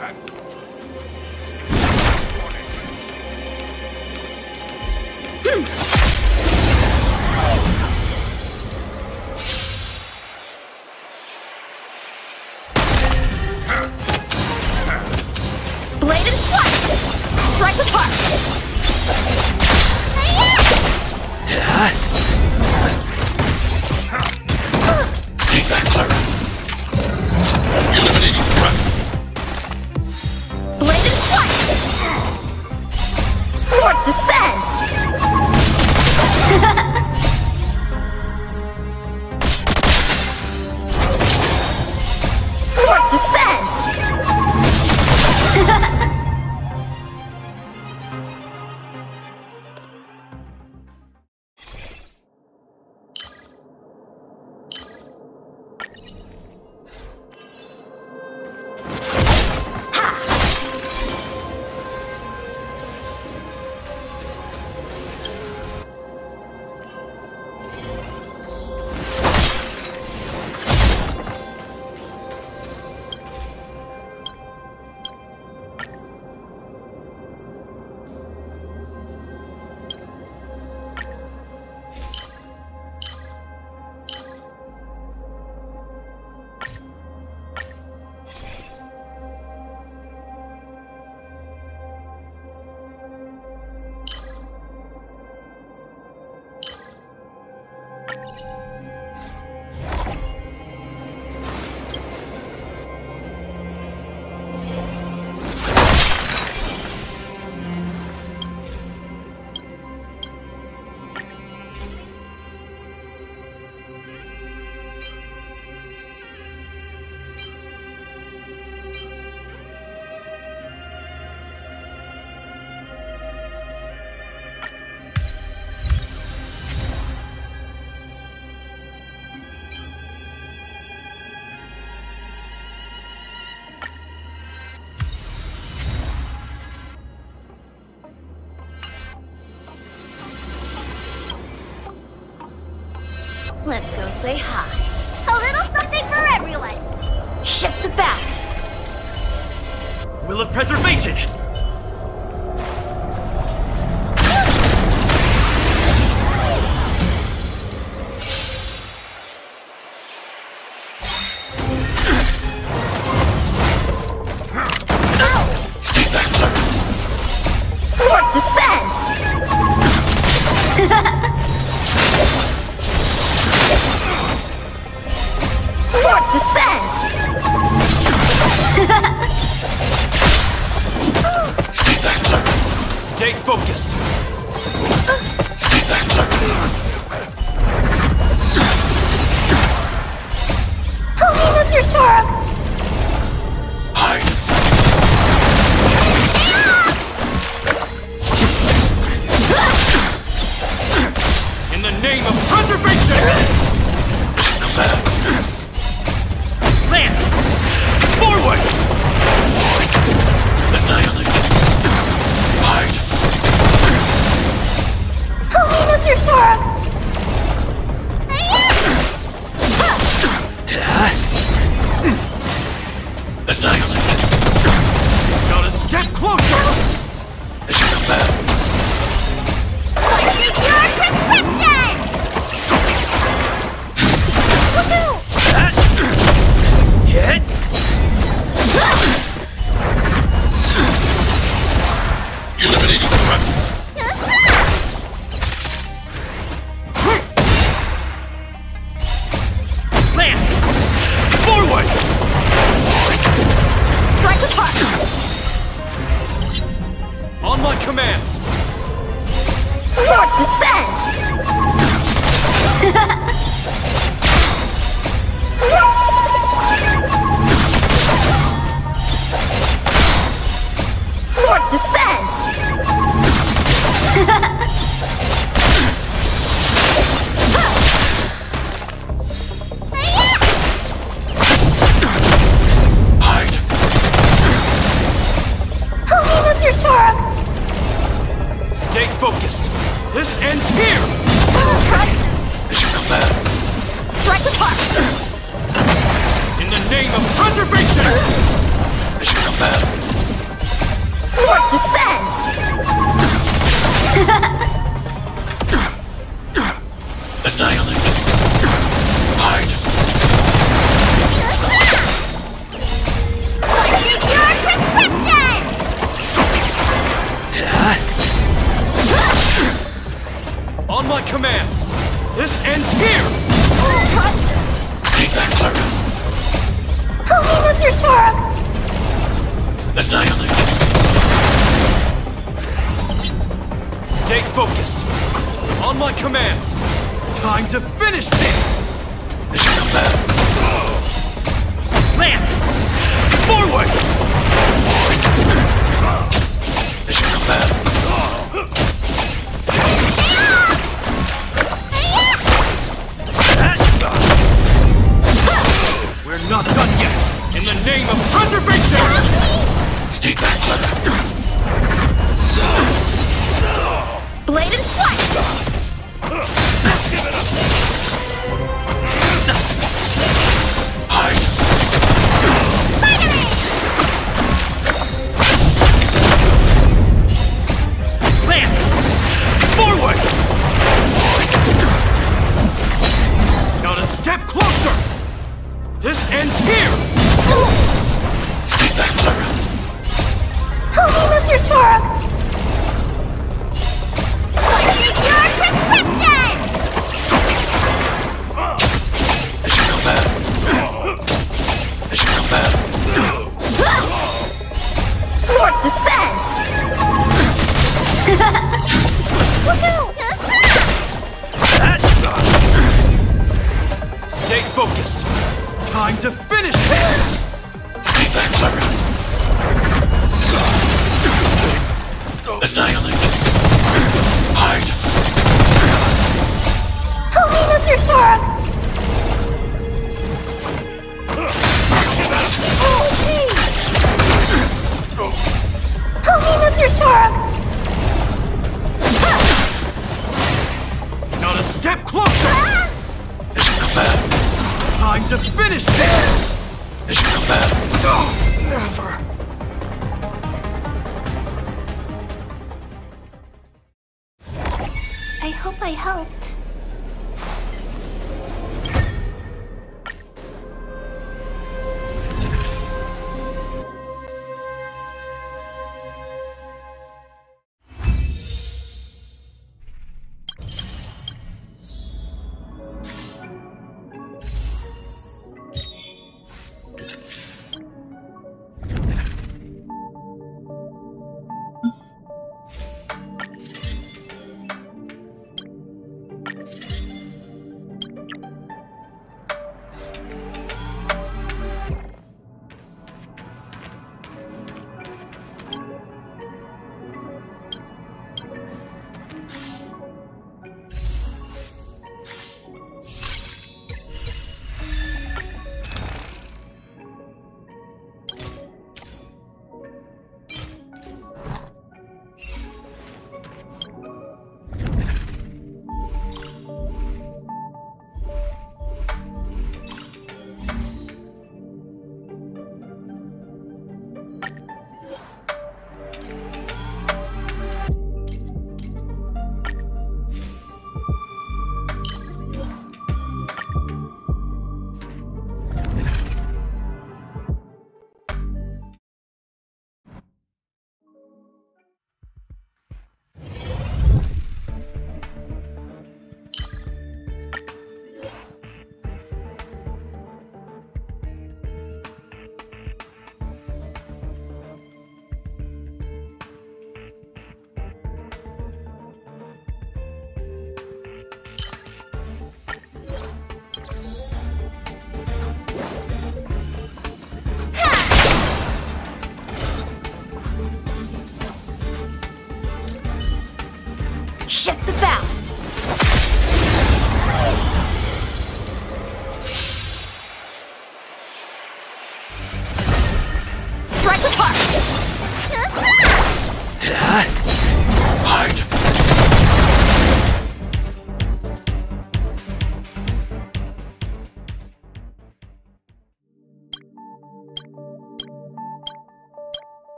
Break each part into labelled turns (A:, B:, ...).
A: time. say hi.
B: A
C: little something for everyone. Shift the balance.
D: Will
B: it pressure? Stay
D: focused.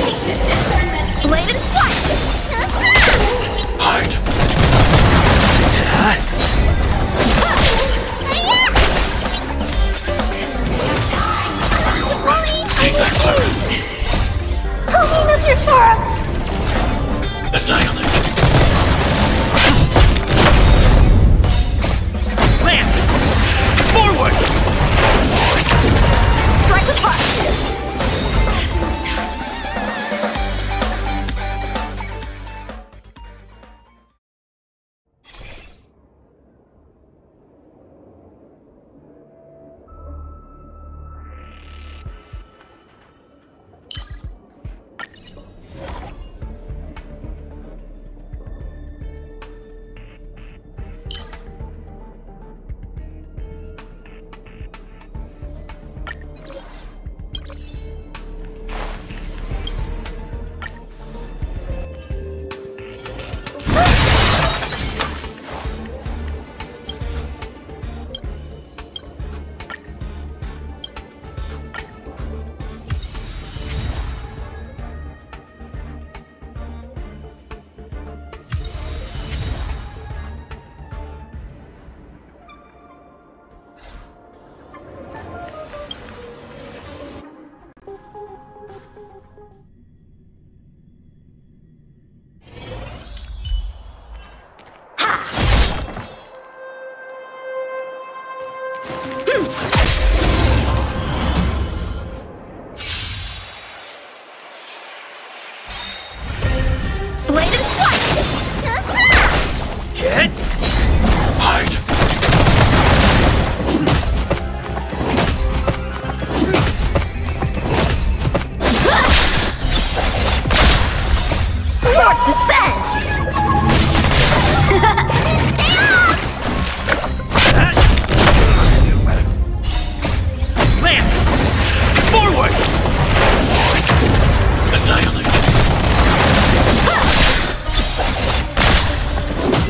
E: Sagacious discernment! Blade and flight!
F: Hide. Are you alright? Stay back, Clara.
E: Only Mr. Sora!
F: Annihilate.
D: Lance! Forward!
E: Strike apart!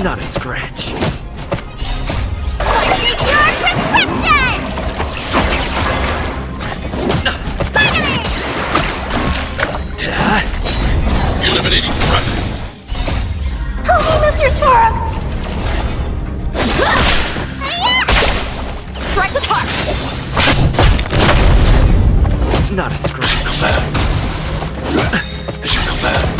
D: Not a scratch.
E: Your prescription!
D: That!
F: Eliminating threat.
E: Only Mr. Sora! Strike apart!
D: Not a
F: As you
D: scratch.
F: come back. As you come back.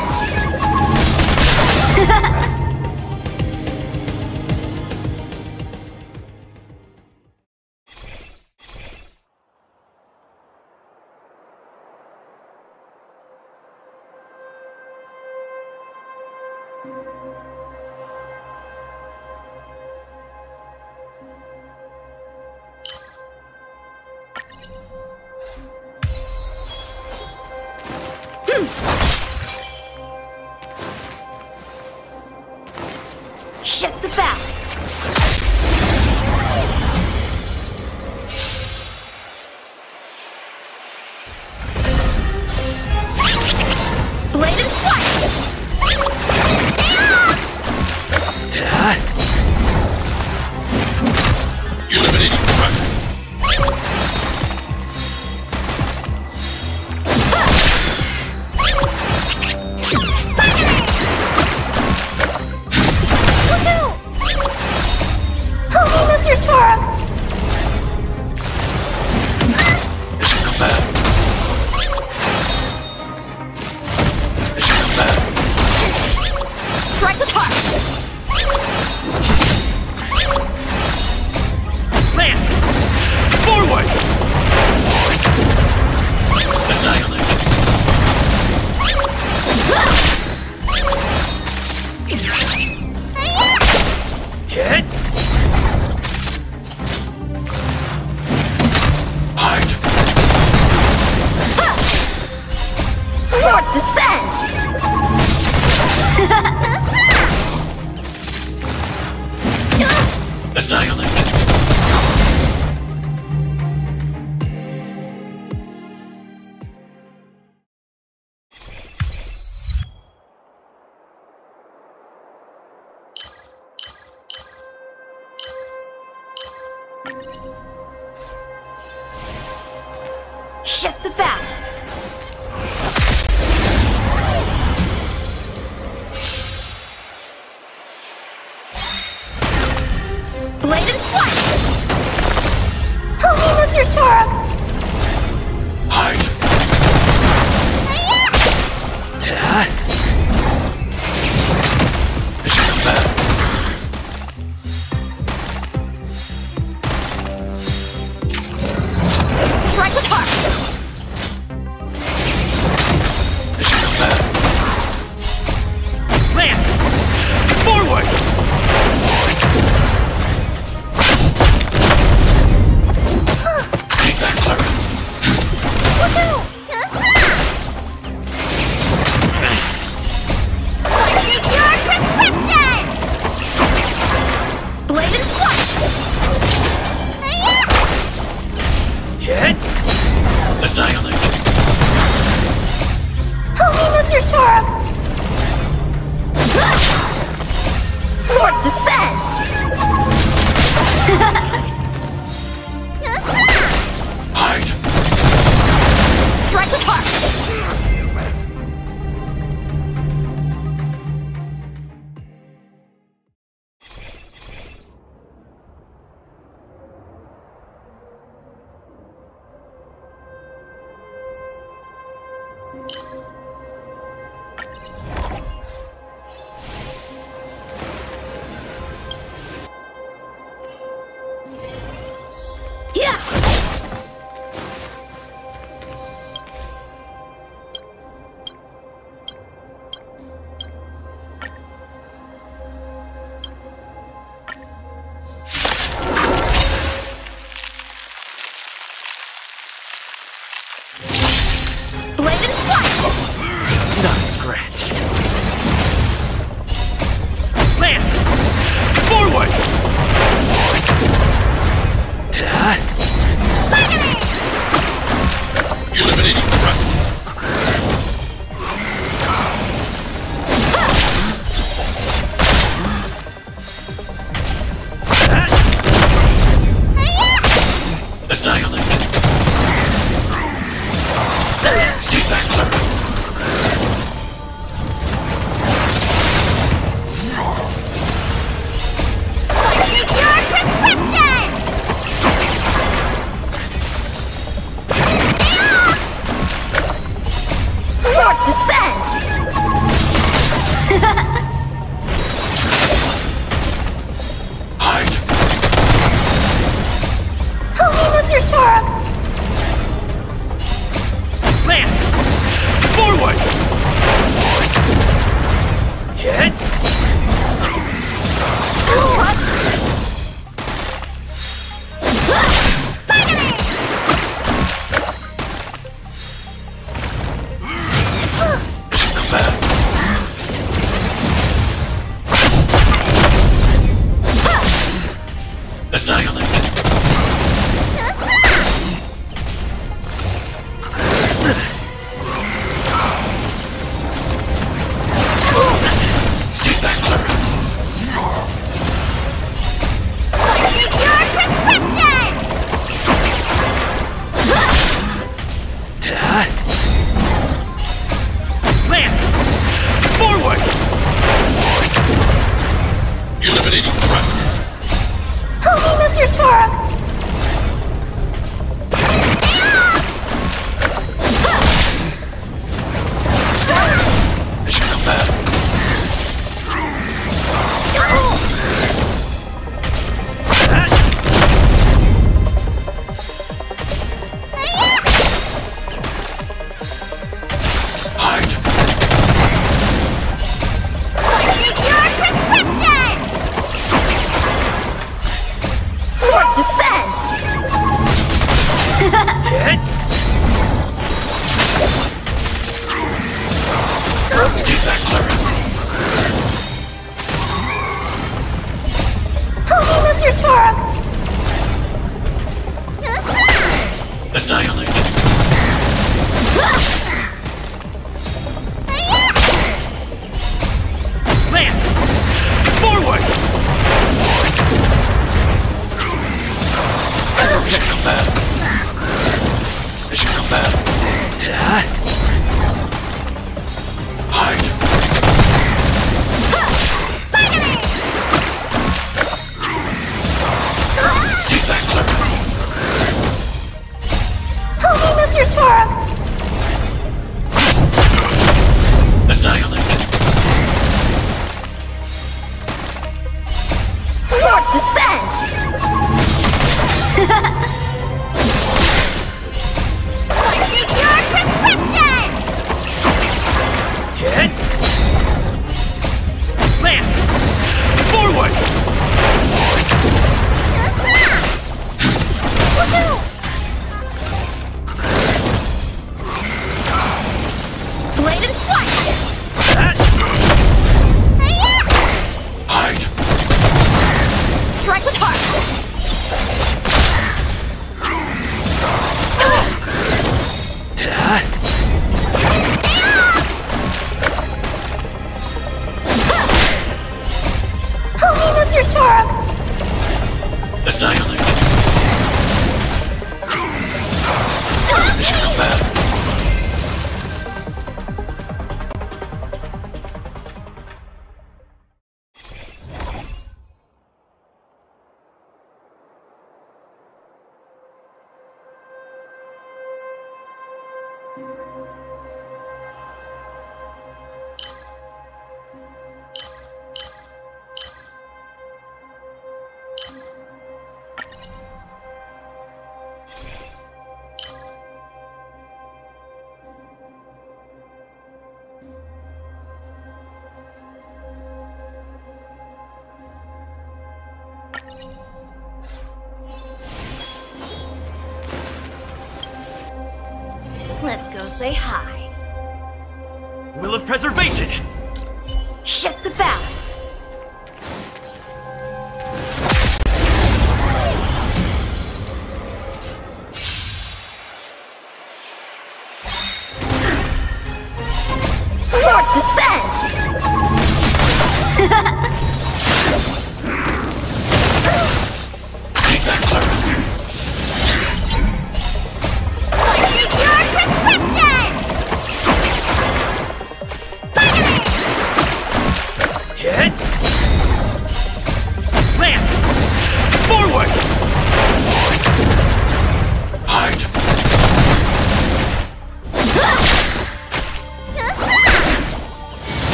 D: Annihilate.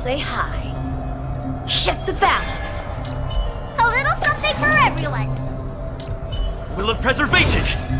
C: say hi. Shift the balance.
G: A little something for everyone.
F: Will of preservation!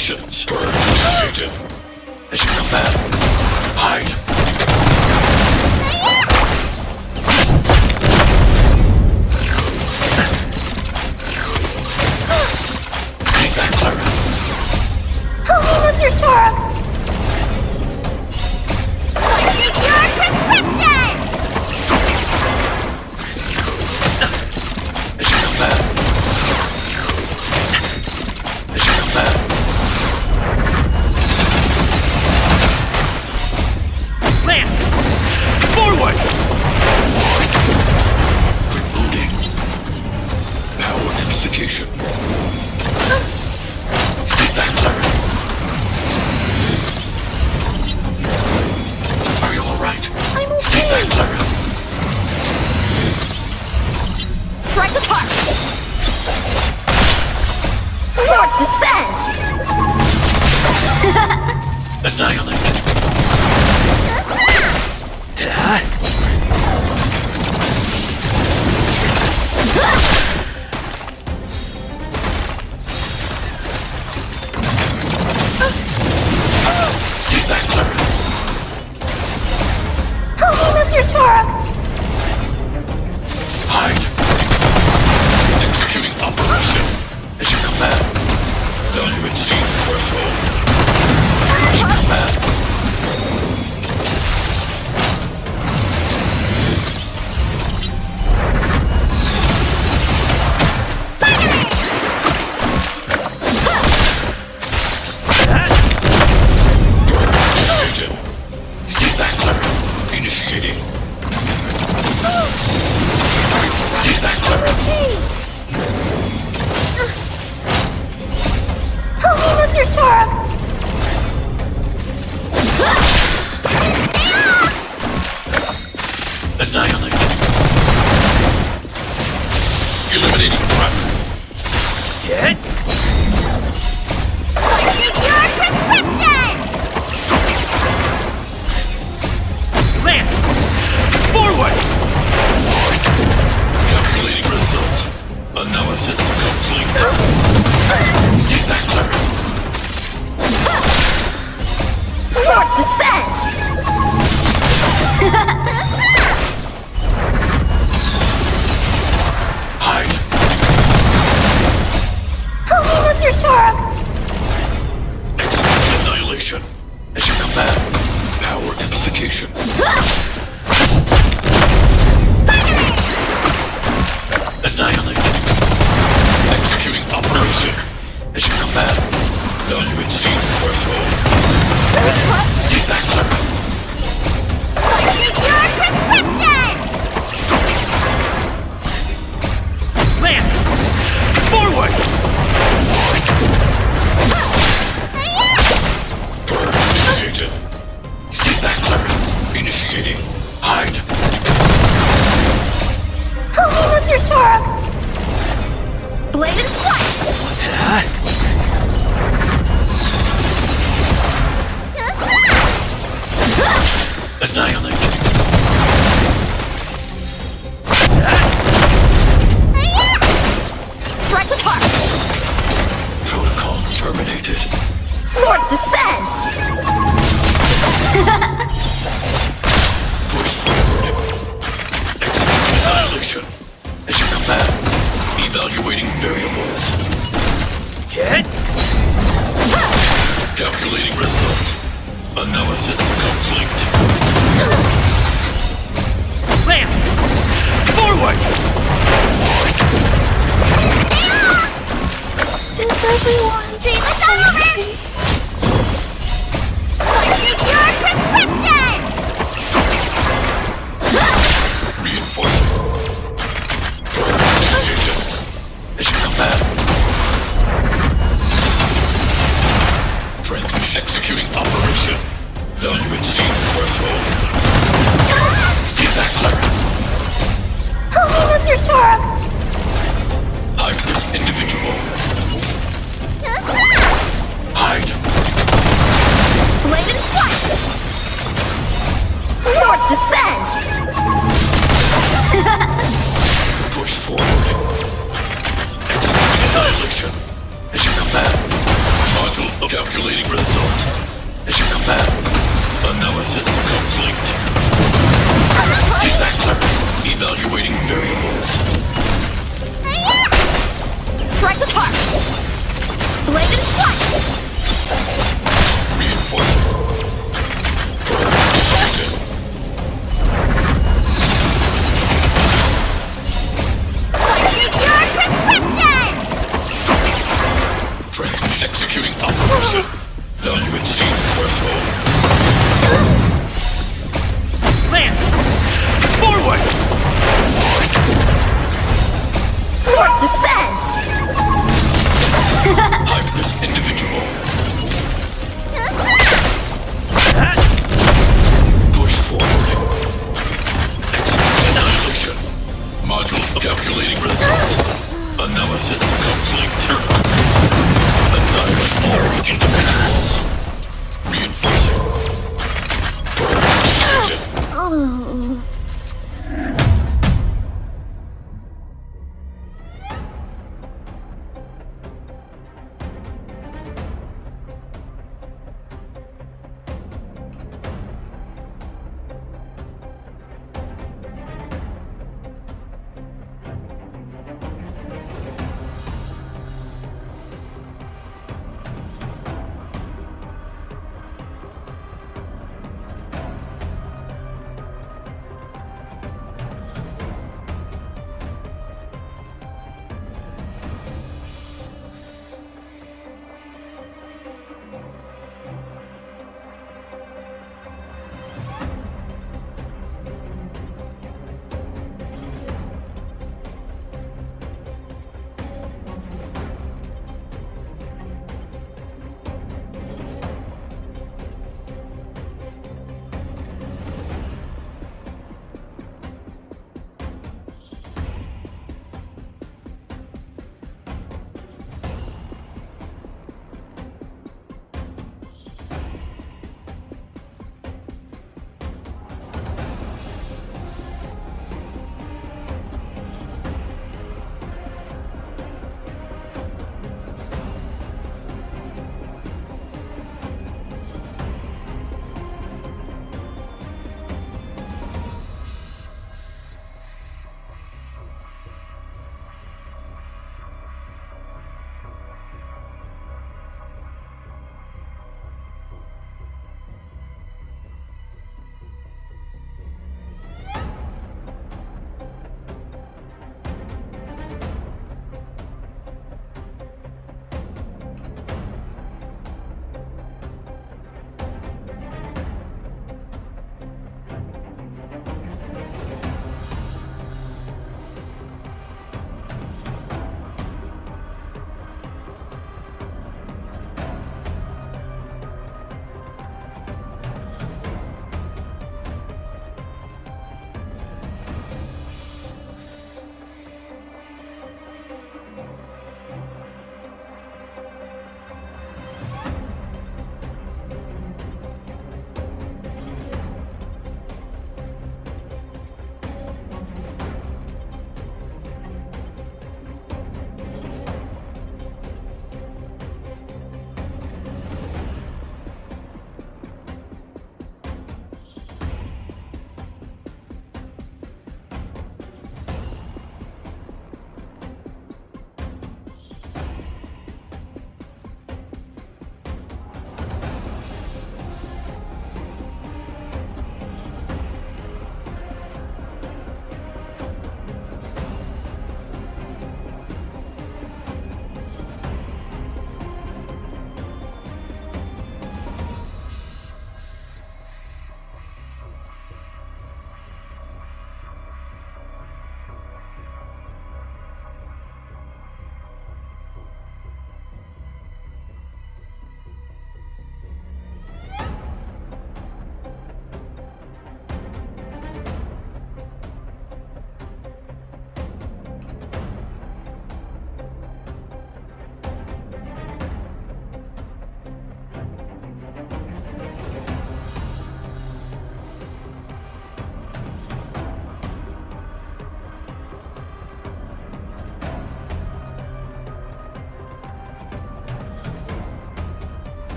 F: Adjusting calculations. Surge initiated. Mission command. Hide.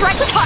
H: strike.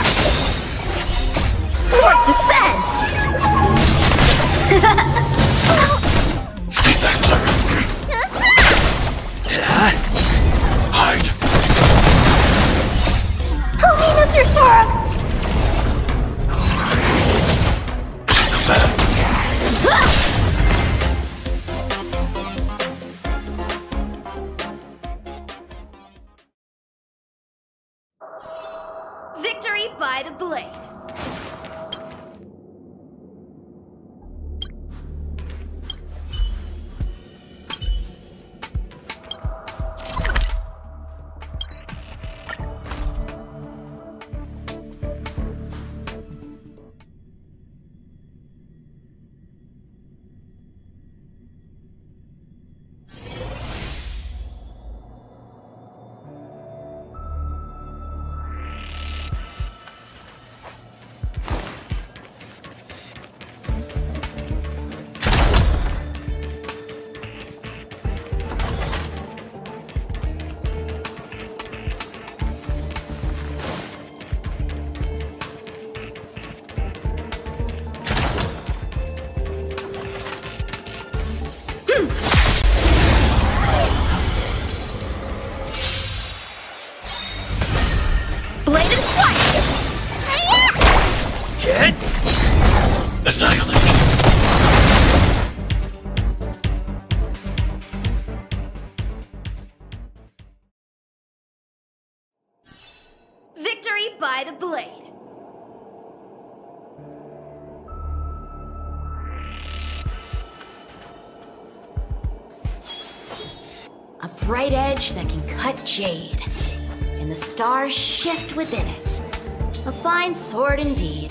C: bright edge that can cut jade, and the stars shift within it. A fine sword indeed.